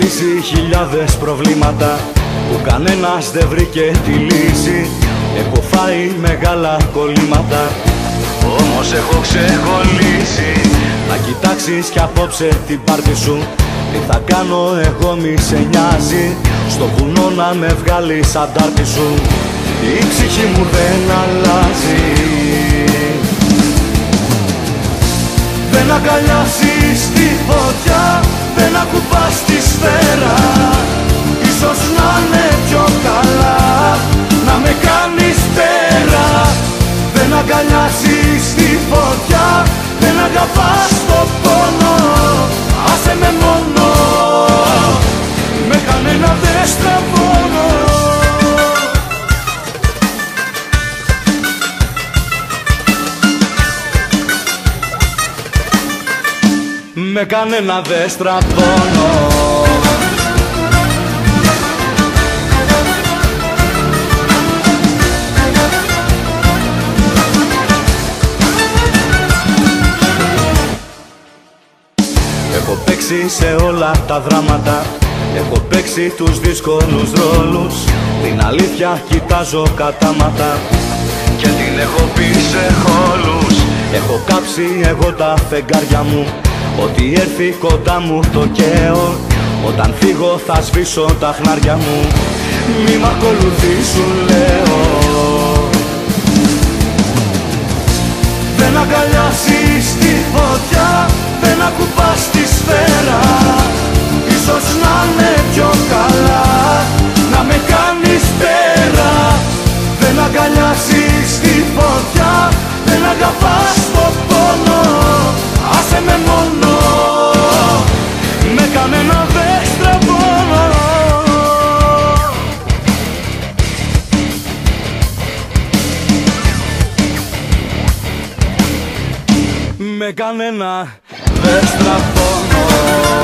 Αντιμετωπίζει χιλιάδες προβλήματα που κανένας δεν βρήκε τη λύση. Έχω φάει μεγάλα κολλήματα όμως έχω ξεκολλήσει Να κοιτάξεις κι απόψε την πάρτι σου Τι θα κάνω εγώ μη σε νοιάζει. Στο βουνό να με βγάλει σαν τάρτι σου Η ψυχή μου δεν αλλάζει Δεν αγκαλιάσεις τη φωτιά Δεν ακουπάς τη σφαίρα Με κανένα δεν στραβώνω Έχω παίξει σε όλα τα δράματα Έχω παίξει τους δύσκολους ρόλους. Την αλήθεια κοιτάζω κατάματα Και την έχω πει σε χόλους Έχω κάψει εγώ τα φεγγάρια μου Ότι έρθει κοντά μου το καίο Όταν φύγω θα σβήσω τα χνάρια μου. Μη μ' ακολουθήσουν λέω. Δεν αγκαλιάσεις Με κανένα. Δεν στραβώνω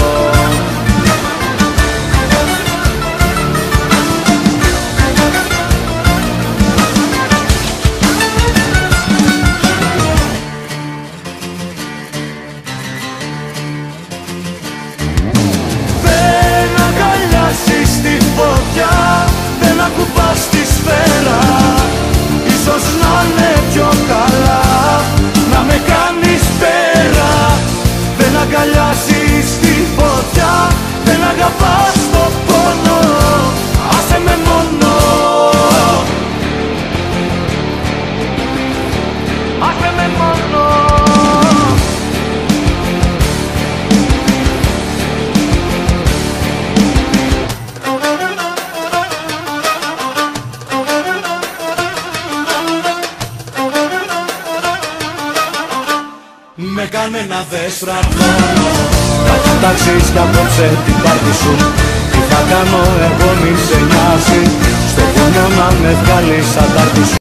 Με κανένα δεν στραβώνω Θα κοιτάξεις κι απόψε την πάρτι σου Τι θα κάνω εγώ μη σε νοιάζει. Στο βουνό να με βγάλεις σαν τάρτι σου